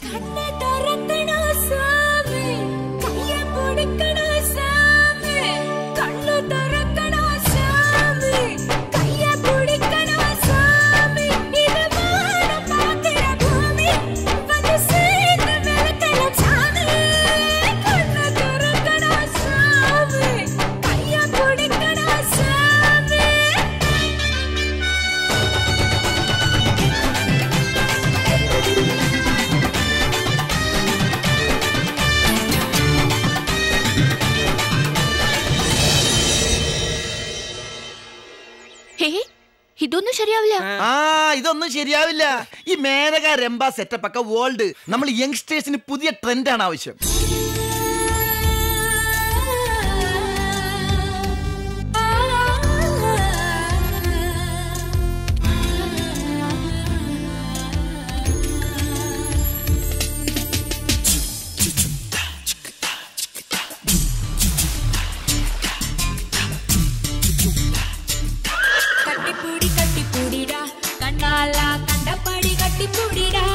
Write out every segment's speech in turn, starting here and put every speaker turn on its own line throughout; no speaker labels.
か
に ഇതൊന്നും ശരിയാവില്ല.
ആ. ഇതൊന്നും ശരിയാവില്ല. ഈ മേനക രംബ സെറ്റപ്പ് ഒക്കെ വേൾഡ് നമ്മൾ യങ്സ്റ്റേഴ്സിന് പുതിയ ട്രെൻഡാണ് ആവശ്യം.
கட்டி பூடிடா.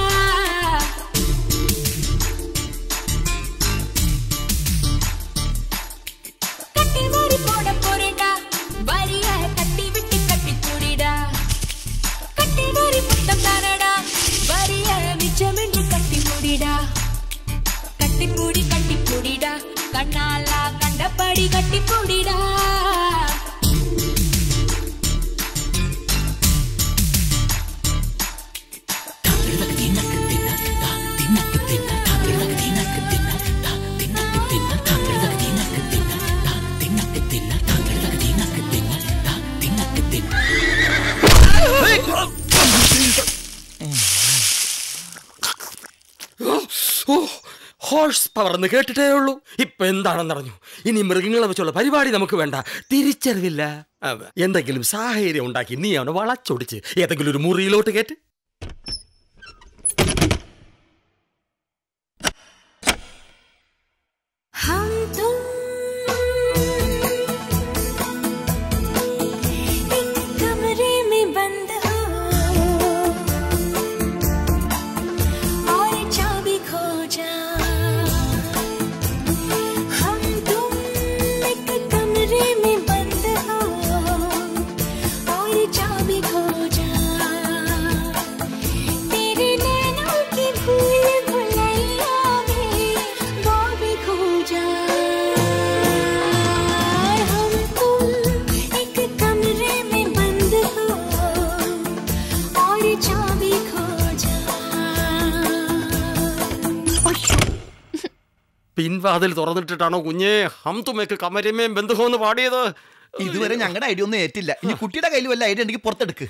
கண்ணாலா கண்டபடி கட்டி
பூடிடா. ഹോഴ്സ് പവർ എന്ന് കേട്ടിട്ടേ ഉള്ളൂ. ഇപ്പൊ എന്താണെന്ന് അറിഞ്ഞു ഇനി മൃഗങ്ങളെ വെച്ചുള്ള പരിപാടി നമുക്ക് വേണ്ട. തിരിച്ചറിവില്ല. എന്തെങ്കിലും സാഹചര്യം ഉണ്ടാക്കി നീ അവനെ വളച്ചൊടിച്ച് ഏതെങ്കിലും ഒരു മുറിയിലോട്ട് കേട്ട് പിൻവാതിൽ തുറന്നിട്ടിട്ടാണോ കുഞ്ഞേ? ഹംതുമേക്ക് കമരമേം ബന്ധുഹോന്ന് പാടിയത്.
ഇതുവരെ ഞങ്ങളുടെ ഐഡിയ ഒന്നും ഏറ്റില്ല. ഇനി കുട്ടിയുടെ കയ്യിൽ വല്ല ഐഡിയ ഉണ്ടെങ്കിൽ പുറത്തെടുക്ക്.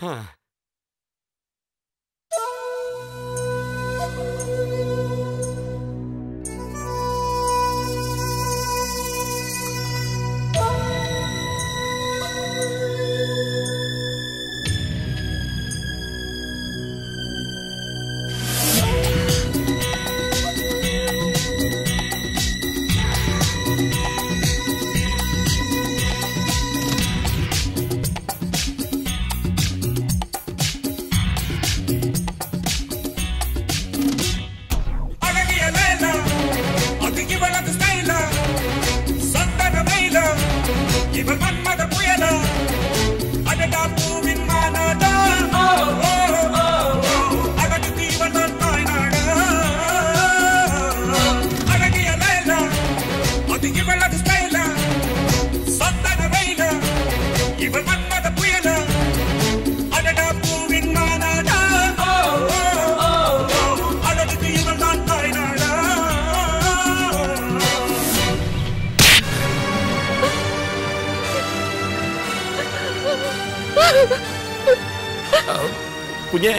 കുഞ്ഞേ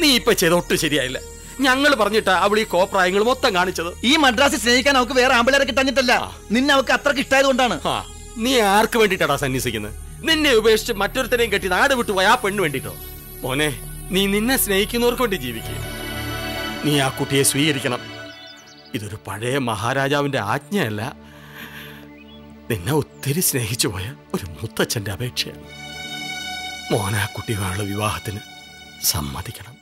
നീ ഇപ്പൊ ചെയ്തൊട്ടും ശരിയായില്ല. ഞങ്ങൾ പറഞ്ഞിട്ടാ അവൾ ഈ കോപ്രായങ്ങൾ മൊത്തം കാണിച്ചത്.
ഈ മദ്രാസിൽ സ്നേഹിക്കാൻ അവൾക്ക് വേറെ ആമ്പിളേരെ കിട്ടാഞ്ഞിട്ടല്ല നിന്നെ അവൾക്ക് അത്രയ്ക്ക് ഇഷ്ടമായത് കൊണ്ടാണ്.
നീ ആർക്ക് വേണ്ടിട്ടാടാ സന്യസിക്കുന്നത് നിന്നെ ഉപേക്ഷിച്ച് മറ്റൊരുത്തരെയും കെട്ടി നാട് വിട്ടുപോയി ആ പെണ്ണ് വേണ്ടിട്ടോ? മോനെ നീ നിന്നെ സ്നേഹിക്കുന്നവർക്ക് വേണ്ടി ജീവിക്കുക നീ ആ കുട്ടിയെ സ്വീകരിക്കണം. ഇതൊരു പഴയ മഹാരാജാവിന്റെ ആജ്ഞയല്ല. നിന്നെ ഒത്തിരി സ്നേഹിച്ചു പോയ ഒരു മുത്തച്ഛന്റെ അപേക്ഷയാണ്. മോനെ കുട്ടികളുടെ വിവാഹത്തിന് സമ്മതിക്കണം.